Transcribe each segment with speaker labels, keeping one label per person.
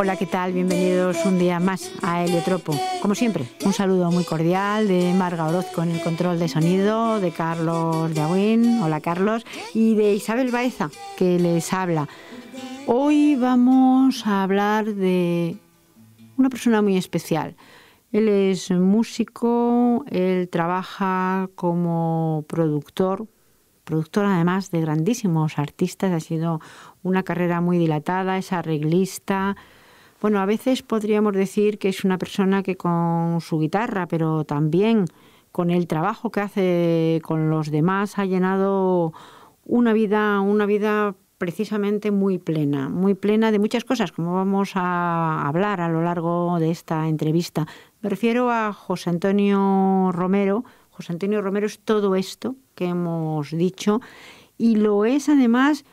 Speaker 1: Hola, ¿qué tal? Bienvenidos un día más a Heliotropo. Como siempre, un saludo muy cordial de Marga Orozco en el control de sonido, de Carlos Agüín, hola Carlos, y de Isabel Baeza, que les habla. Hoy vamos a hablar de una persona muy especial. Él es músico, él trabaja como productor, productor además de grandísimos artistas, ha sido una carrera muy dilatada, es arreglista, bueno, a veces podríamos decir que es una persona que con su guitarra, pero también con el trabajo que hace con los demás ha llenado una vida, una vida precisamente muy plena, muy plena de muchas cosas, como vamos a hablar a lo largo de esta entrevista. Me refiero a José Antonio Romero. José Antonio Romero es todo esto que hemos dicho y lo es además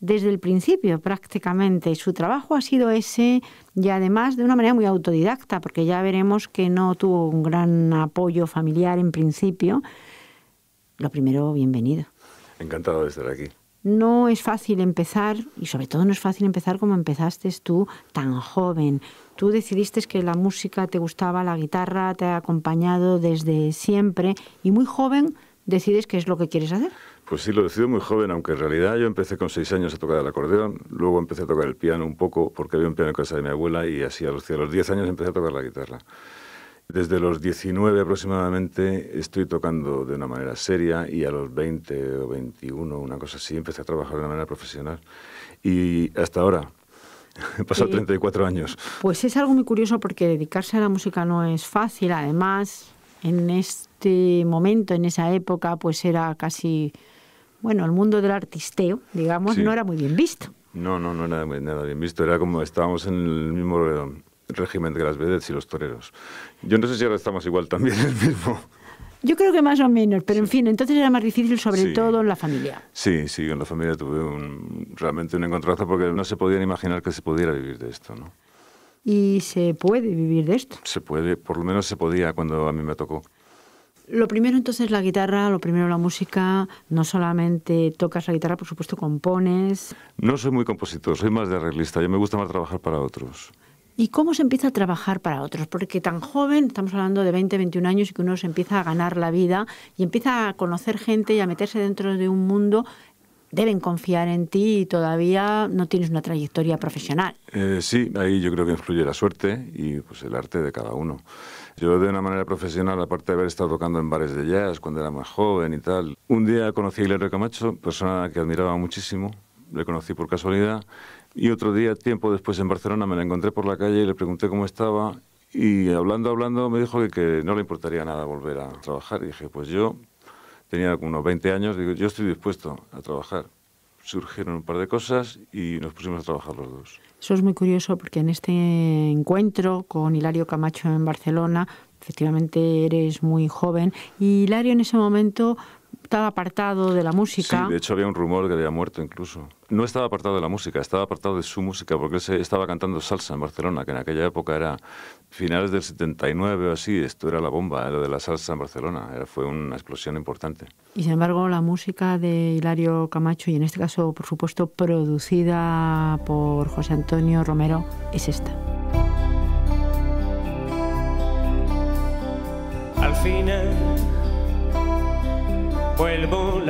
Speaker 1: desde el principio prácticamente. Su trabajo ha sido ese y además de una manera muy autodidacta, porque ya veremos que no tuvo un gran apoyo familiar en principio. Lo primero, bienvenido.
Speaker 2: Encantado de estar aquí.
Speaker 1: No es fácil empezar, y sobre todo no es fácil empezar como empezaste tú, tan joven. Tú decidiste que la música te gustaba, la guitarra te ha acompañado desde siempre, y muy joven decides qué es lo que quieres hacer.
Speaker 2: Pues sí, lo decido muy joven, aunque en realidad yo empecé con seis años a tocar el acordeón, luego empecé a tocar el piano un poco, porque había un piano en casa de mi abuela, y así a los, diez años empecé a tocar la guitarra. Desde los 19 aproximadamente estoy tocando de una manera seria y a los 20 o 21, una cosa así, empecé a trabajar de una manera profesional. Y hasta ahora, he pasado 34 años.
Speaker 1: Pues es algo muy curioso porque dedicarse a la música no es fácil, además en este momento, en esa época, pues era casi bueno, el mundo del artisteo, digamos, no era muy bien visto.
Speaker 2: No, no, no era nada bien visto. Era como estábamos en el mismo régimen de las vedettes y los toreros. Yo no sé si ahora estamos igual también en el mismo.
Speaker 1: Yo creo que más o menos, pero en fin, entonces era más difícil sobre todo en la familia.
Speaker 2: Sí, sí, en la familia tuve realmente un encontrazo porque no se podían imaginar que se pudiera vivir de esto, ¿no?
Speaker 1: ¿Y se puede vivir de esto?
Speaker 2: Se puede, por lo menos se podía cuando a mí me tocó.
Speaker 1: Lo primero entonces la guitarra, lo primero la música, no solamente tocas la guitarra, por supuesto compones.
Speaker 2: No soy muy compositor, soy más de arreglista, yo me gusta más trabajar para otros.
Speaker 1: ¿Y cómo se empieza a trabajar para otros? Porque tan joven, estamos hablando de 20, 21 años, y que uno se empieza a ganar la vida y empieza a conocer gente y a meterse dentro de un mundo, deben confiar en ti y todavía no tienes una trayectoria profesional.
Speaker 2: Eh, sí, ahí yo creo que influye la suerte y pues el arte de cada uno. Yo de una manera profesional, aparte de haber estado tocando en bares de jazz cuando era más joven y tal, un día conocí a Hilario Camacho, persona que admiraba muchísimo, le conocí por casualidad, y otro día, tiempo después en Barcelona, me la encontré por la calle y le pregunté cómo estaba, y hablando, hablando, me dijo que, que no le importaría nada volver a trabajar. Y dije, pues yo tenía unos 20 años, digo, yo estoy dispuesto a trabajar. Surgieron un par de cosas y nos pusimos a trabajar los dos.
Speaker 1: Eso es muy curioso porque en este encuentro con Hilario Camacho en Barcelona, efectivamente eres muy joven y Hilario en ese momento estaba apartado de la música.
Speaker 2: Sí, de hecho había un rumor que había muerto incluso. No estaba apartado de la música, estaba apartado de su música, porque él estaba cantando salsa en Barcelona, que en aquella época era finales del 79 o así, esto era la bomba, lo de la salsa en Barcelona, era, fue una explosión importante.
Speaker 1: Y sin embargo, la música de Hilario Camacho, y en este caso, por supuesto, producida por José Antonio Romero, es esta.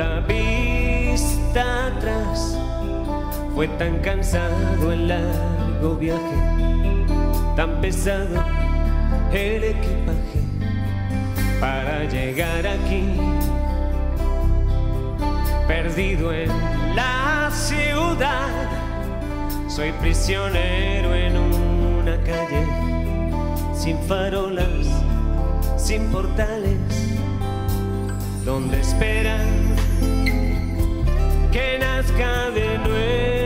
Speaker 3: La vista atrás. Fue tan cansado el largo viaje, tan pesado el equipaje para llegar aquí. Perdido en la ciudad, soy prisionero en una calle, sin farolas, sin portales donde esperan que nazca de nuevo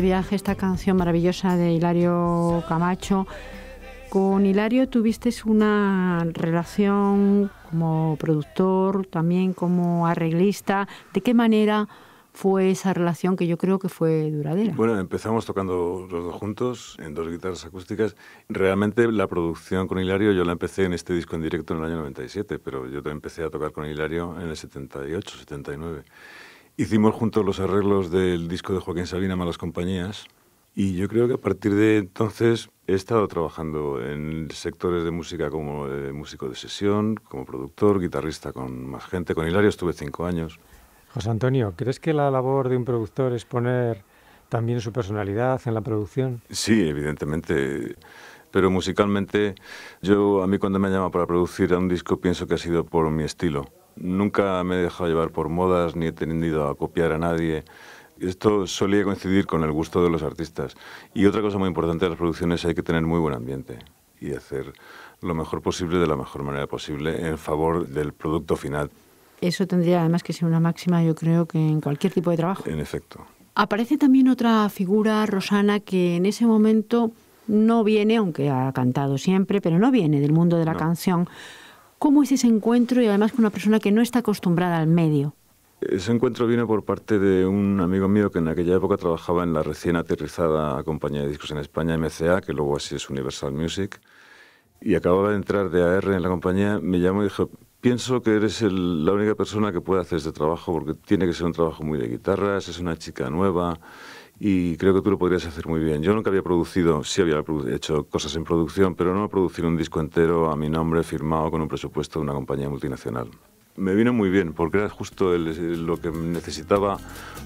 Speaker 3: viaje
Speaker 1: esta canción maravillosa de Hilario Camacho Con Hilario tuviste una relación como productor, también como arreglista. ¿De qué manera fue esa relación que yo creo que fue duradera?
Speaker 2: Bueno, empezamos tocando los dos juntos en dos guitarras acústicas. Realmente la producción con Hilario yo la empecé en este disco en directo en el año 97, pero yo empecé a tocar con Hilario en el 78, 79. Hicimos juntos los arreglos del disco de Joaquín Sabina, Malas Compañías, y yo creo que a partir de entonces he estado trabajando en sectores de música como eh, músico de sesión, como productor, guitarrista con más gente. Con Hilario estuve cinco años.
Speaker 4: José Antonio, ¿crees que la labor de un productor es poner también su personalidad en la producción?
Speaker 2: Sí, evidentemente. Pero musicalmente, yo a mí cuando me llama para producir a un disco pienso que ha sido por mi estilo. Nunca me he dejado llevar por modas ni he tenido a copiar a nadie. Esto solía coincidir con el gusto de los artistas. Y otra cosa muy importante de las producciones hay que tener muy buen ambiente y hacer lo mejor posible de la mejor manera posible en favor del producto final.
Speaker 1: Eso tendría además que ser una máxima, yo creo, que en cualquier tipo de trabajo.
Speaker 2: En efecto.
Speaker 1: Aparece también otra figura, Rosana, que en ese momento no viene, aunque ha cantado siempre, pero no viene del mundo de la canción. ¿Cómo es ese encuentro y además con una persona que no está acostumbrada al medio?
Speaker 2: Ese encuentro viene por parte de un amigo mío que en aquella época trabajaba en la recién aterrizada compañía de discos en España, MCA, que luego así es Universal Music, y acababa de entrar de AR en la compañía, me llamó y dijo, pienso que eres la única persona que puede hacer este trabajo porque tiene que ser un trabajo muy de guitarras, es una chica nueva y creo que tú lo podrías hacer muy bien. Yo nunca había producido, sí había hecho cosas en producción, pero no producir un disco entero a mi nombre firmado con un presupuesto de una compañía multinacional me vino muy bien porque era justo lo que necesitaba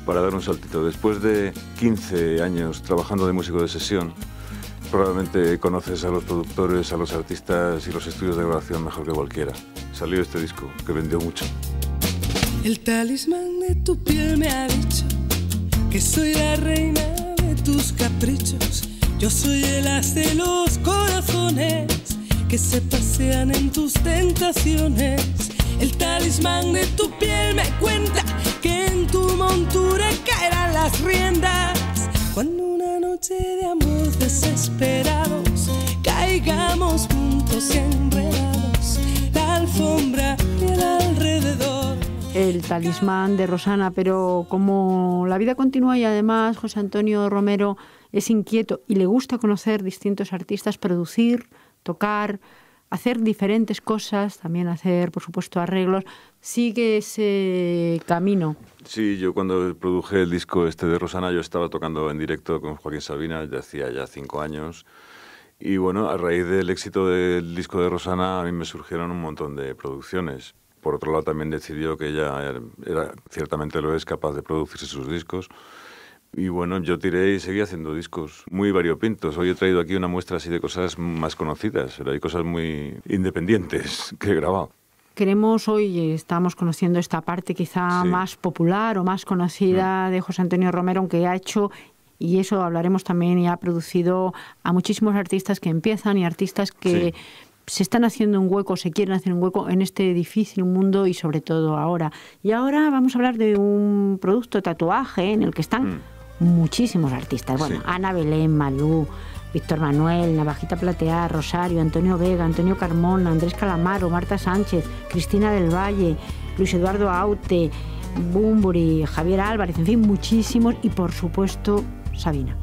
Speaker 2: para dar un saltito. Después de 15 años trabajando de músico de sesión, probablemente conoces a los productores, a los artistas y los estudios de grabación mejor que cualquiera. Salió este disco que vendió mucho.
Speaker 5: El talismán de tu piel me ha dicho que soy la reina de tus caprichos. Yo soy el as de los corazones que se pasean en tus tentaciones el talismán de tu piel me cuenta que en tu montura caerán las riendas. Cuando una noche de amor desesperados caigamos juntos y
Speaker 1: talismán de Rosana, pero como la vida continúa y además José Antonio Romero es inquieto y le gusta conocer distintos artistas, producir, tocar, hacer diferentes cosas, también hacer, por supuesto, arreglos. ¿Sigue ese camino?
Speaker 2: Sí, yo cuando produje el disco este de Rosana, yo estaba tocando en directo con Joaquín Sabina, ya hacía ya cinco años. Y bueno, a raíz del éxito del disco de Rosana, a mí me surgieron un montón de producciones. Por otro lado, también decidió que ella era, ciertamente lo es, capaz de producirse sus discos. Y bueno, yo tiré y seguí haciendo discos muy variopintos. Hoy he traído aquí una muestra así de cosas más conocidas, pero hay cosas muy independientes que he grabado.
Speaker 1: Queremos hoy, estamos conociendo esta parte quizá más popular o más conocida mm. de José Antonio Romero, aunque ha hecho, y eso hablaremos también, y ha producido a muchísimos artistas que empiezan y artistas que... se están haciendo un hueco, se quieren hacer un hueco en este difícil mundo y sobre todo ahora. Y ahora vamos a hablar de un producto de tatuaje en el que están mm muchísimos artistas. Bueno, Ana Belén, Malú, Víctor Manuel, Navajita Plateada, Rosario, Antonio Vega, Antonio Carmona, Andrés Calamaro, Marta Sánchez, Cristina del Valle, Luis Eduardo Aute, Bumburi, Javier Álvarez, en fin, muchísimos y por supuesto Sabina.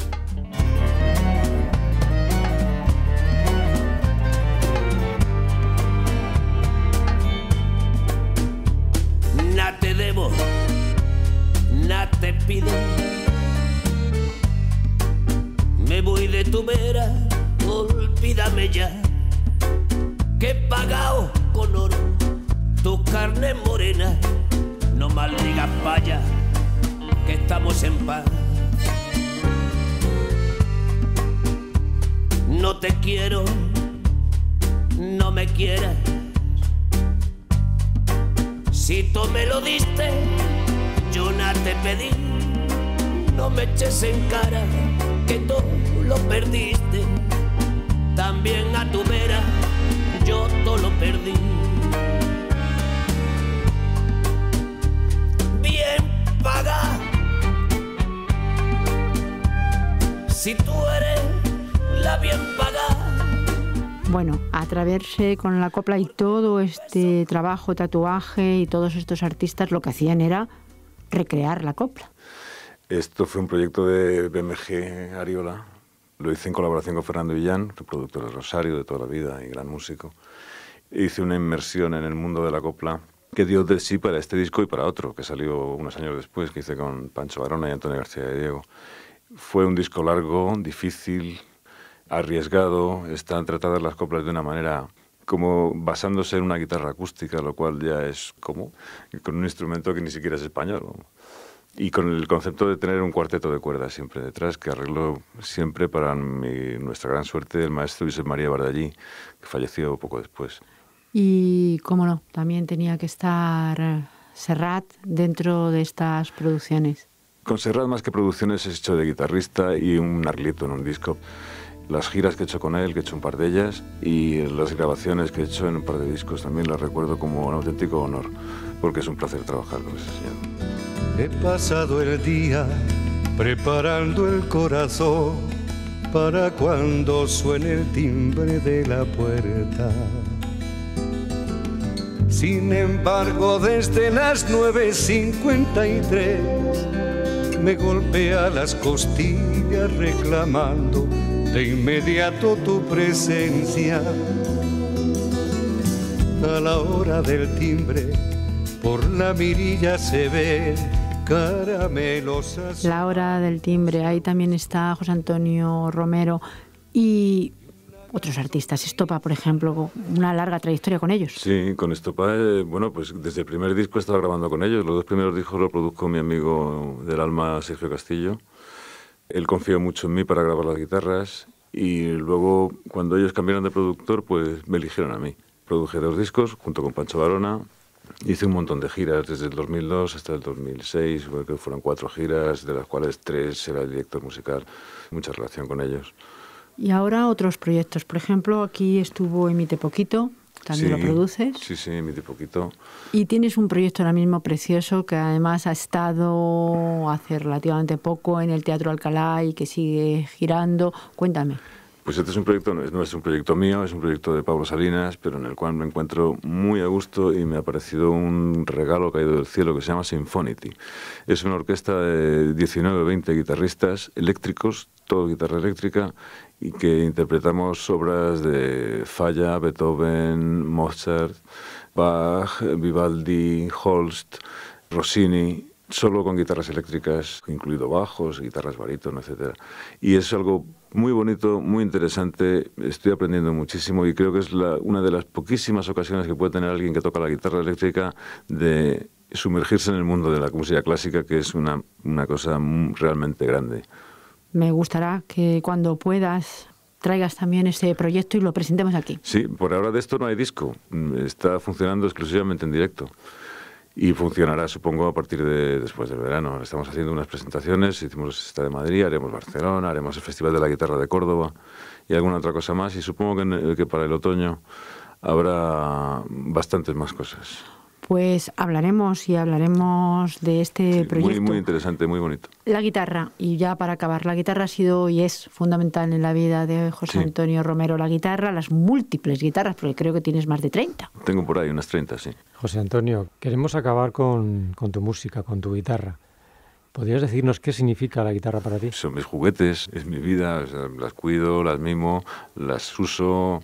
Speaker 3: Vaya, que estamos en paz. No te quiero, no me quieras. Si tú me lo diste, yo nada te pedí. No me eches en cara que tú lo perdiste, también a tu vera yo todo lo perdí. Si tú eres la bien paga,
Speaker 1: Bueno, atreverse con la copla y todo este trabajo, tatuaje y todos estos artistas lo que hacían era recrear la copla.
Speaker 2: Esto fue un proyecto de BMG Ariola. Lo hice en colaboración con Fernando Villán, productor de Rosario de toda la vida y gran músico. Hice una inmersión en el mundo de la copla que dio de sí para este disco y para otro, que salió unos años después, que hice con Pancho Barona y Antonio García de Diego. Fue un disco largo, difícil, arriesgado. Están tratadas las coplas de una manera como basándose en una guitarra acústica, lo cual ya es como con un instrumento que ni siquiera es español. Y con el concepto de tener un cuarteto de cuerdas siempre detrás, que arregló siempre para nuestra gran suerte el maestro Josep María Bardallí, que falleció poco después.
Speaker 1: Y, cómo no, también tenía que estar Serrat dentro de estas producciones.
Speaker 2: Con Serrat, más que producciones, he hecho de guitarrista y un arlito en un disco las giras que he hecho con él, que he hecho un par de ellas, y las grabaciones que he hecho en un par de discos también las recuerdo como un auténtico honor, porque es un placer trabajar con ese señor.
Speaker 6: He pasado el día preparando el corazón para cuando suene el timbre de la puerta. Sin embargo, desde las 9.53 me golpea las costillas reclamando de inmediato tu presencia. A la hora del timbre, por la mirilla se ve caramelos.
Speaker 1: La hora del timbre, ahí también está José Antonio Romero y otros artistas. Estopa, por ejemplo, una larga trayectoria con ellos.
Speaker 2: Sí, con Estopa, eh, bueno, pues desde el primer disco he estado grabando con ellos. Los dos primeros discos los produjo mi amigo del alma, Sergio Castillo. Él confió mucho en mí para grabar las guitarras y luego cuando ellos cambiaron de productor pues me eligieron a mí. Produje dos discos junto con Pancho Barona. Hice un montón de giras desde el 2002 hasta el 2006, creo que fueron cuatro giras, de las cuales tres era el director musical, mucha relación con ellos.
Speaker 1: Y ahora otros proyectos, por ejemplo, aquí estuvo Emite Poquito, también lo produces.
Speaker 2: Sí, sí, emite poquito.
Speaker 1: Y tienes un proyecto ahora mismo precioso que además ha estado hace relativamente poco en el Teatro Alcalá y que sigue girando. Cuéntame.
Speaker 2: Pues este es un proyecto, no es un proyecto mío, es un proyecto de Pablo Salinas, pero en el cual me encuentro muy a gusto y me ha parecido un regalo caído del cielo que se llama Symphonity. Es una orquesta de 19 20 guitarristas eléctricos, todo guitarra eléctrica, y que interpretamos obras de Falla, Beethoven, Mozart, Bach, Vivaldi, Holst, Rossini, solo con guitarras eléctricas, incluido bajos, guitarras barítono, etc. Y es algo muy bonito, muy interesante, estoy aprendiendo muchísimo y creo que es una de las poquísimas ocasiones que puede tener alguien que toca la guitarra eléctrica de sumergirse en el mundo de la música clásica, que es una, una cosa realmente grande
Speaker 1: me gustará que cuando puedas traigas también ese proyecto y lo presentemos aquí.
Speaker 2: Sí, por ahora de esto no hay disco, está funcionando exclusivamente en directo y funcionará supongo a partir de después del verano. Estamos haciendo unas presentaciones, hicimos esta de Madrid, haremos Barcelona, haremos el Festival de la Guitarra de Córdoba y alguna otra cosa más y supongo que, que para el otoño habrá bastantes más cosas
Speaker 1: pues hablaremos y hablaremos de este proyecto.
Speaker 2: Muy, muy interesante, muy bonito.
Speaker 1: La guitarra, y ya para acabar, la guitarra ha sido y es fundamental en la vida de José Antonio Romero. La guitarra, las múltiples guitarras, porque creo que tienes más de 30.
Speaker 2: Tengo por ahí unas 30, sí.
Speaker 4: José Antonio, queremos acabar con, con tu música, con tu guitarra. ¿Podrías decirnos qué significa la guitarra para ti?
Speaker 2: Son mis juguetes, es mi vida, las cuido, las mimo, las uso,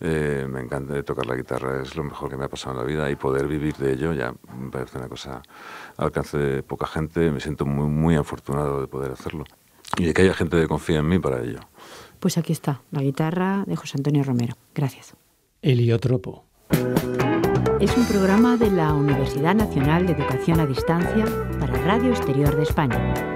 Speaker 2: eh, me encanta tocar la guitarra, es lo mejor que me ha pasado en la vida y poder vivir de ello ya me parece una cosa al alcance de poca gente. Me siento muy, muy afortunado de poder hacerlo y de que haya gente que confía en mí para ello.
Speaker 1: Pues aquí está, la guitarra de José Antonio Romero. Gracias.
Speaker 4: Heliotropo.
Speaker 1: Es un programa de la Universidad Nacional de Educación a Distancia para Radio Exterior de España.